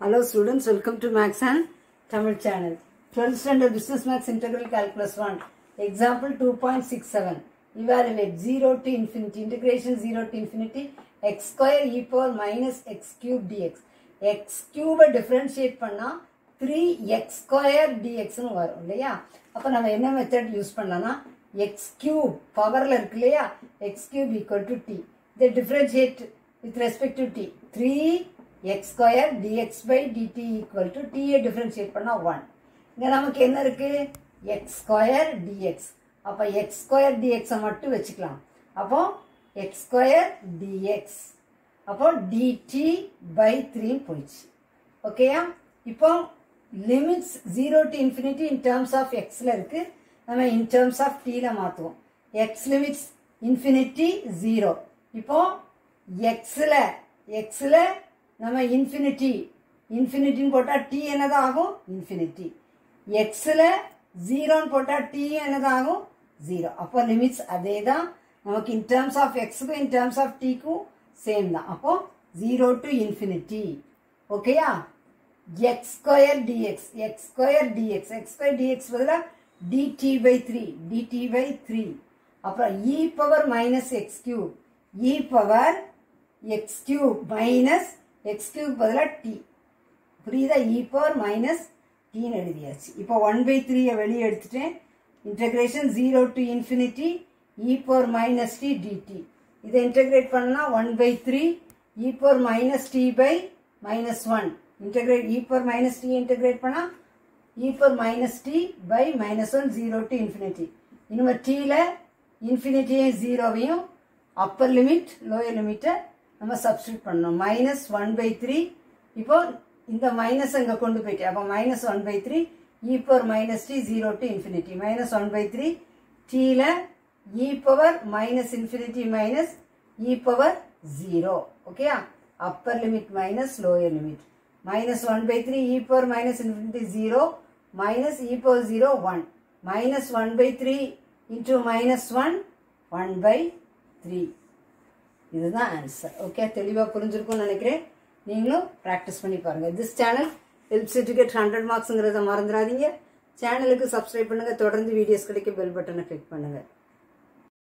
Hello students welcome to maths and Tamil channel twelfth standard business maths integral calculus one example two point six seven evaluate zero to infinity integration zero to infinity x square e power minus x cube dx x கியூபை differentiate பண்ணால் three x square டிஎக்ஸ்னு வரும் இல்லையா அப்போ நம்ம என்ன method use பண்ணலாம்னா x cube பவரில் இருக்கு இல்லையா x cube equal to t இதை differentiate with respect to t three square dx by dt equal to t யை differentiate பண்ணா 1. இங்க நமக்கு என்ன இருக்கு x square dx. அப்ப x square dx அ மட்டும் வச்சுக்கலாம். அப்போ x square dx. அப்போ dt by 3 போயிடுச்சு. ஓகேயா இப்போ limits zero to infinity in terms of எக்ஸில் இருக்கு நம்ம இன் டேர்ம்ஸ் ஆஃப் டீல மாற்றுவோம் எக்ஸ் லிமிட்ஸ் இன்ஃபினிட்டி ஜீரோ இப்போ எக்ஸில் எக்ஸில் நம்ம இன்ஃபினிட்டி இன்ஃபினிட்டின்னு போட்டால் டி என்னதான் ஆகும் இன்ஃபினிட்டி எக்ஸில் ஜீரோன்னு போட்டால் டி என்னதாகும் ஜீரோ அப்போ லிமிட்ஸ் அதே தான் நமக்கு இன் டேர்ம்ஸ் ஆஃப் எக்ஸுக்கும் இன் டேர்ம்ஸ் ஆஃப் டீக்கும் சேம் தான் அப்போ ஜீரோ டு இன்ஃபினிட்டி ஓகேயா x square dx x square dx x square dx பதிலா dt by 3 dt by 3 அப்புறம் e power minus x cube e power x cube minus x cube பதிலாக t புரியுதா இ power minus டீன்னு எழுதியாச்சு இப்போ one by த்ரீயை வெளியே எடுத்துட்டேன் integration zero to infinity e power minus t d t இதை இன்டகிரேட் பண்ணால் one by three e power minus t by minus one integrate e power minus t integrate பண்ணால் e power minus t by minus one zero to infinity இனிமேல் டீயில் இன்ஃபினிட்டியும் ஜீரோவையும் upper limit lower லிமிட்டை நம்ம substitute பண்ணணும். Minus one by three இப்போ இந்த மைனஸ் அங்கே கொண்டு போயிட்டு அப்போ minus one by three e power minus t zero to infinity minus one by three டீல e power minus infinity minus e power zero ஓகேயா upper limit minus lower limit minus 1 by 3 e, e power minus infinity 0 minus e power 0 1 minus 1 by 3 e e into minus 1 1 by 3 இதுதான் answer okay தெளிவாக புரிஞ்சிருக்கும்னு நினைக்கிறேன். நீங்களும் practice பண்ணி பாருங்கள் this channel help certificate hundred மார்க்ஸுங்கிறத மறந்துடாதீங்க. சேனலுக்கு சப்ஸ்கிரைப் பண்ணுங்கள் தொடர்ந்து வீடியோஸ் கிடைக்க பெல் பட்டனை கிளிக் பண்ணுங்கள்